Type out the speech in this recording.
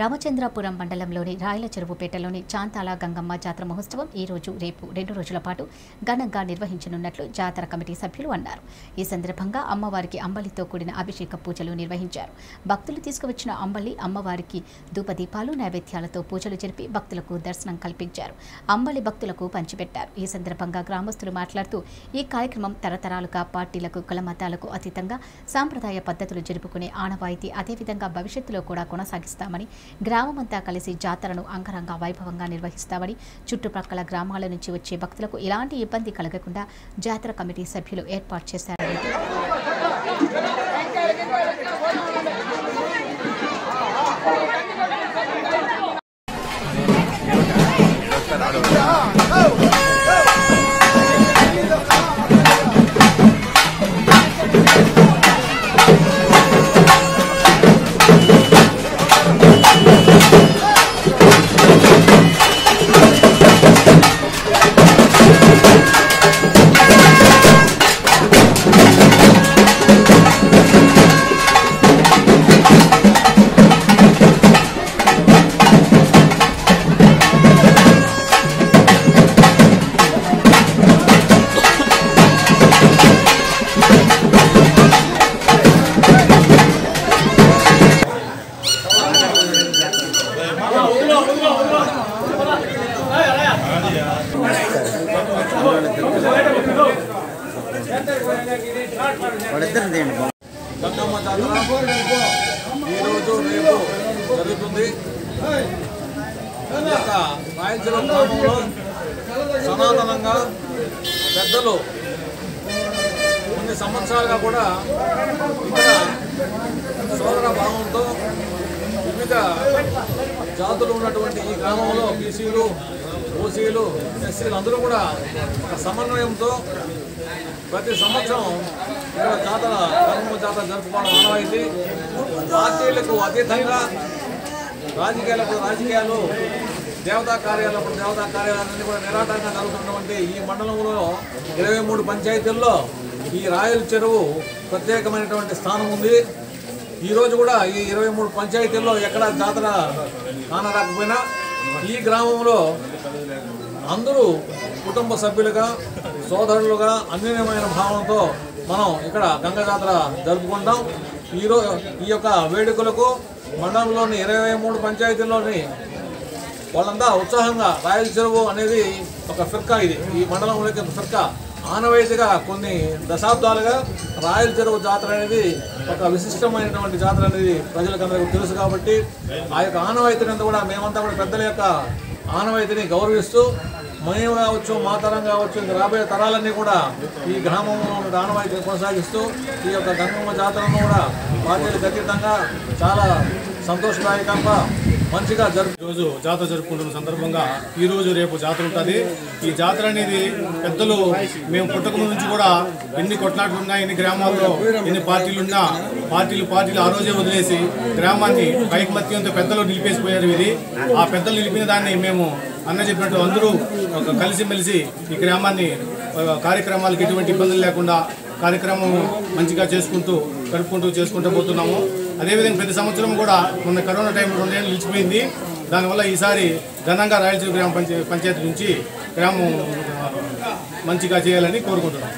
రామచంద్రాపురం మండలంలోని రాయల చెరువుపేటలోని చాంతాల గంగమ్మ జాతర మహోత్సవం ఈ రోజు రేపు రెండు రోజుల పాటు ఘనంగా నిర్వహించనున్నట్లు జాతర కమిటీ సభ్యులు అన్నారు. ఈ సందర్భంగా అమ్మవారికి అంబలితో కూడిన అభిషేక పూజలు నిర్వహించారు. భక్తులు తీసుకువచ్చిన అంబలి అమ్మవారికి ధూపదీపాలు నైవేద్యాలతో పూజలు జరిపి భక్తులకు దర్శనం కల్పించారు. అంబలి భక్తులకు పంచిపెట్టారు. ఈ సందర్భంగా గ్రామస్తులు మాట్లాడుతూ ఈ కార్యక్రమం తరతరాలుగా పార్టీలకు కులమతాలకు అతీతంగా సాంప్రదాయ పద్ధతులు జరుపుకునే ఆనవాయితీ అదేవిధంగా భవిష్యత్తులో కూడా కొనసాగిస్తామని గ్రామమంతా కలిసి జాతరను అంగరంగ వైభవంగా నిర్వహిస్తామని చుట్టుప్రక్కల గ్రామాల నుంచి వచ్చే భక్తులకు ఎలాంటి ఇబ్బంది కలగకుండా జాతర కమిటీ సభ్యులు ఏర్పాటు చేశారు గంగమ్మ జాతర ఈరోజు రేపు జరుగుతుంది యొక్క రాయలసీమ గ్రామంలో సనాతనంగా పెద్దలు కొన్ని సంవత్సరాలుగా కూడా ఇక్కడ సోదర భావంతో వివిధ జాతులు ఉన్నటువంటి ఈ గ్రామంలో బీసీలు ఓసీలు ఎస్సీలు అందరూ కూడా ఒక సమన్వయంతో ప్రతి సంవత్సరం ఇక్కడ జాతర కనుమ జాతర జరుపుకోవడం ఆనవాయితీ. పార్టీలకు అతీతంగా రాజకీయాలకు రాజకీయాలు దేవతా కార్యాలప్పుడు దేవతా కార్యాలన్నీ కూడా నిరాటంగా జరుగుతున్నటువంటి ఈ మండలంలో ఇరవై మూడు పంచాయతీల్లో ఈ రాయల చెరువు ప్రత్యేకమైనటువంటి స్థానం ఉంది. ఈరోజు కూడా ఈ ఇరవై మూడు పంచాయతీల్లో ఎక్కడ జాతర కానరాకపోయినా ఈ గ్రామంలో అందరూ కుటుంబ సభ్యులుగా సోదరులుగా అన్యమైన భావంతో మనం ఇక్కడ గంగ జాతర జరుపుకుంటాం. ఈరోజు ఈ యొక్క వేడుకలకు మండలంలోని ఇరవై మూడు పంచాయతీల్లోని వాళ్ళంతా ఉత్సాహంగా రాయల చెరువు అనేది ఒక ఫిర్కా ఇది. ఈ మండలంలోకి ఒక ఫిర్కా. ఆనవాయితీగా కొన్ని దశాబ్దాలుగా రాయల చెరువు జాతర అనేది ఒక విశిష్టమైనటువంటి జాతర అనేది ప్రజలకు తెలుసు కాబట్టి ఆ యొక్క ఆనవాయితీని కూడా మేమంతా కూడా పెద్దల యొక్క ఆనవాయితీని గౌరవిస్తూ మేము కావచ్చు మా తరం కావచ్చు ఇంకా రాబోయే తరాలన్నీ కూడా ఈ గ్రామంలో ఉన్న ఆనవాయితీని కొనసాగిస్తూ ఈ యొక్క గంగమ్మ జాతరను కూడా పార్టీలకు అతీతంగా చాలా సంతోషదాయకంగా మంచిగా జరుపు ఈరోజు జాతర జరుపుకుంటున్న సందర్భంగా ఈరోజు రేపు జాతర ఉంటుంది. ఈ జాతర అనేది పెద్దలు మేము పుట్టక నుంచి కూడా ఎన్ని కొట్లాట్లు ఉన్నా ఎన్ని గ్రామాల్లో ఎన్ని పార్టీలు ఉన్నా పార్టీలు పార్టీలు ఆ రోజే వదిలేసి గ్రామాన్ని పైకి మత్యంతో పెద్దలు నిలిపేసిపోయారు ఇది. ఆ పెద్దలు నిలిపిన దాన్ని మేము అన్న చెప్పినట్టు అందరూ కలిసిమెలిసి ఈ గ్రామాన్ని కార్యక్రమాలకు ఎటువంటి ఇబ్బందులు లేకుండా కార్యక్రమం మంచిగా చేసుకుంటూ గడుపుకుంటూ చేసుకుంటూ పోతున్నాము. అదేవిధంగా ప్రతి సంవత్సరం కూడా మొన్న కరోనా టైం రెండేళ్ళు నిలిచిపోయింది. దానివల్ల ఈసారి ఘనంగా రాయలసీమ గ్రామ పంచాయతీ నుంచి గ్రామం మంచిగా చేయాలని కోరుకుంటున్నాం.